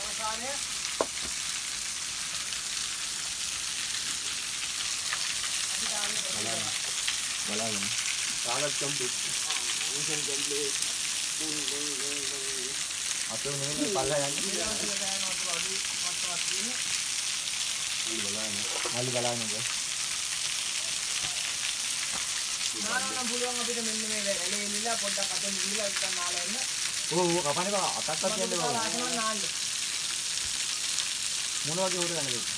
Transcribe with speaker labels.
Speaker 1: අවසානයේ බලන්න.
Speaker 2: බලාගෙන.
Speaker 1: කාලත් කම්ප්ලීට්. මොකෙන් කම්ප්ලීට්. මුන් මුන් මුන් මුන්.
Speaker 2: අතෝ නෙමෙයි පල්ලා යන්නේ.
Speaker 1: ඊළඟට දැන් අතර අඩු මට්ටමක් තියෙන්නේ.
Speaker 2: මල්ලි බලාගෙන ඉන්න.
Speaker 1: නානනම් පුළුවන් අපිට මෙන්න මේ ඇලේ ඉන්නලා පොඩ්ඩක් අතෙන් ගිහලා ඉතින් නාලා එන්න.
Speaker 2: ඕ ඕ කපන්නේ බා අතක්වත් කියන්න බෑ.
Speaker 1: ආසමන් නාන්න.
Speaker 2: මොන වගේ හොර ගන්නද?